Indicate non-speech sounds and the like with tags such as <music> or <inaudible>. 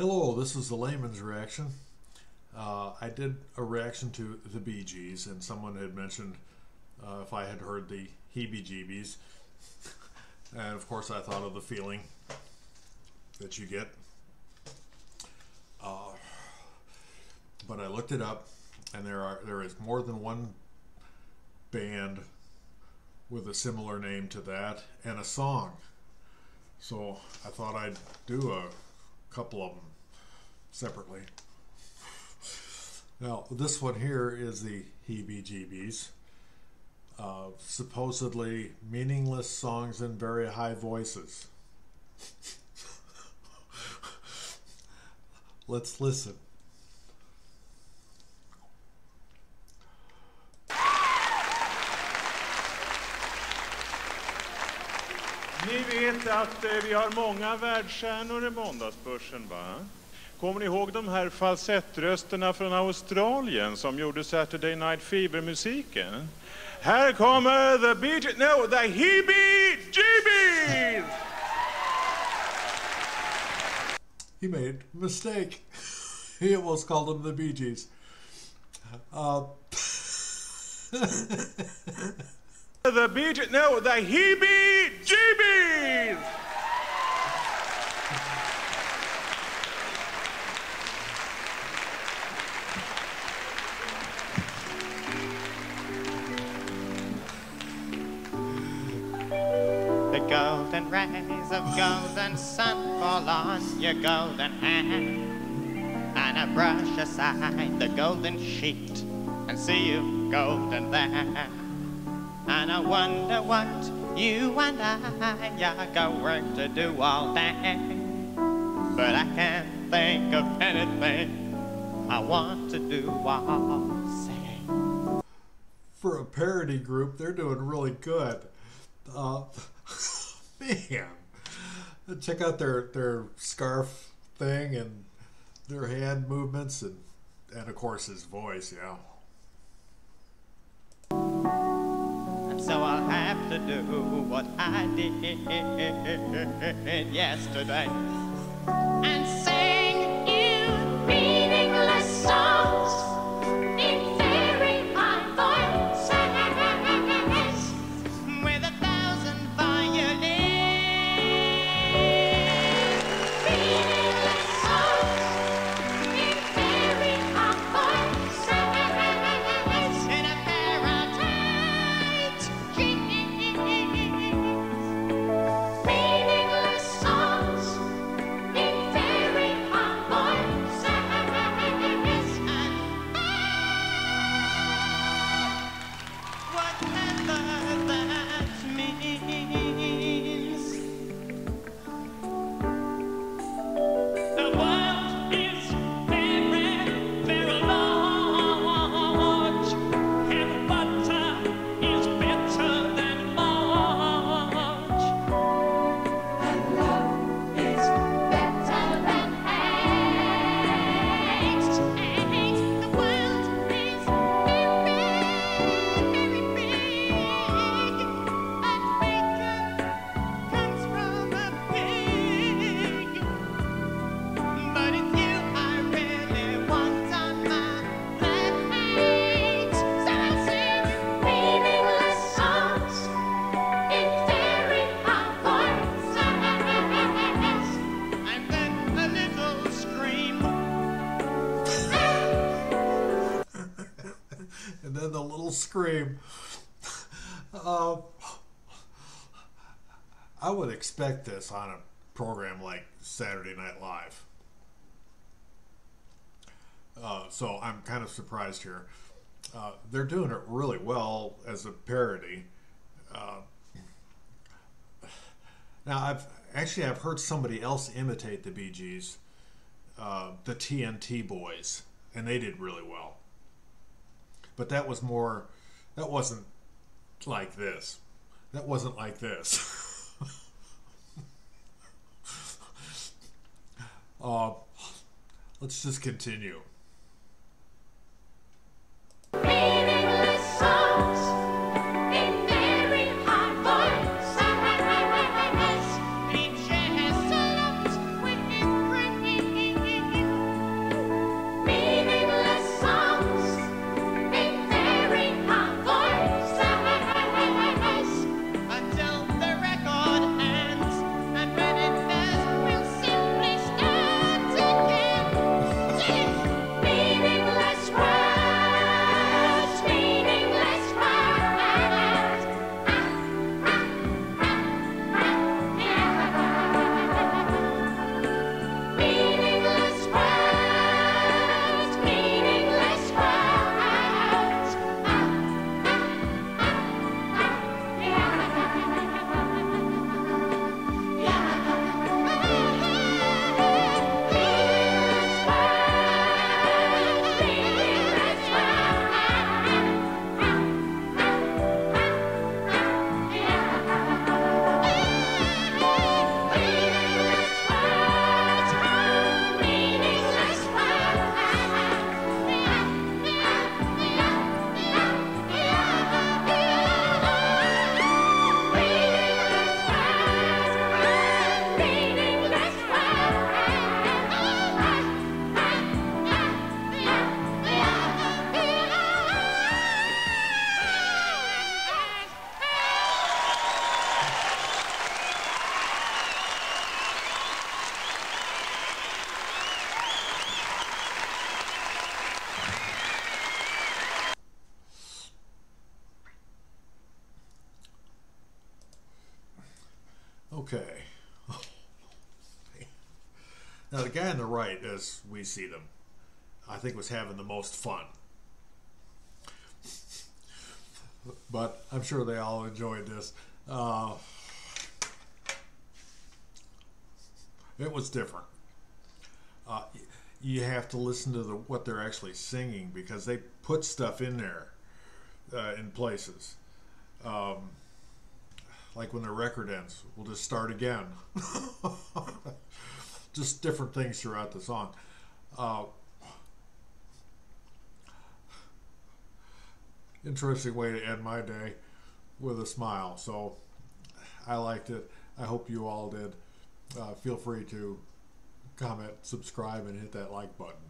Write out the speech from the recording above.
Hello, this is the layman's reaction. Uh, I did a reaction to the Bee Gees, and someone had mentioned uh, if I had heard the Hee Bee Gee Bees. <laughs> and of course, I thought of the feeling that you get. Uh, but I looked it up, and there are there is more than one band with a similar name to that and a song. So I thought I'd do a couple of them separately. Now, this one here is the Hee Bee Gee Bees. Uh, supposedly meaningless songs in very high voices. Let's listen. Ni vet att eh, vi har många världsstjärnor i måndagsbörsen, va? Kommer ni ihåg de här falsettrösterna från Australien som gjorde Saturday Night Fever-musiken? Här kommer the Gees, no, the Heebie Jeebies! He made a mistake. He almost called them the Bee Gees. Uh, <laughs> the Bee Gees, no, the Heebie Jeebies! The golden rays of golden sun fall on your golden hair. And I brush aside the golden sheet and see you golden there. And I wonder what you and I are going to do all day. But I can't think of anything I want to do all say. for a parody group, they're doing really good. Uh, man, check out their their scarf thing and their hand movements and and of course his voice. Yeah, so I'll have to do what I did yesterday scream. Uh, I would expect this on a program like Saturday Night Live. Uh, so I'm kind of surprised here. Uh, they're doing it really well as a parody. Uh, now I've actually I've heard somebody else imitate the Bee Gees, uh, the TNT Boys, and they did really well. But that was more. That wasn't like this. That wasn't like this. <laughs> uh, let's just continue. Okay. <laughs> Now, the guy on the right, as we see them, I think was having the most fun. But I'm sure they all enjoyed this. Uh, it was different. Uh, you have to listen to the, what they're actually singing because they put stuff in there uh, in places. Um, like when the record ends, we'll just start again. <laughs> just different things throughout the song. Uh, interesting way to end my day with a smile. So I liked it. I hope you all did. Uh, feel free to comment, subscribe, and hit that like button.